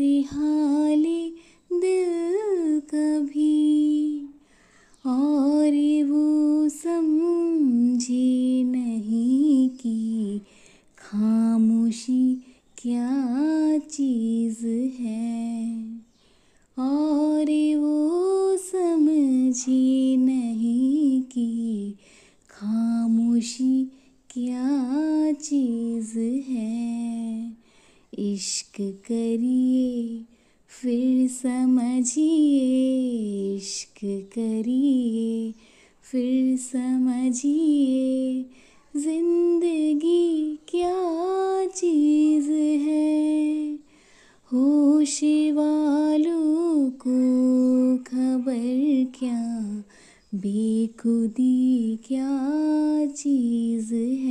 से हाले दिल कभी। और वो समझे नहीं कि खामोशी क्या चीज़ है। और वो समझे नहीं कि खामोशी क्या चीज़ है। इश्क करिए, फिर समझिए, इश्क करिए, फिर समझिए, ज़िंदगी क्या चीज़ है? होश वालों को खबर क्या, बेखुदी क्या चीज़ है?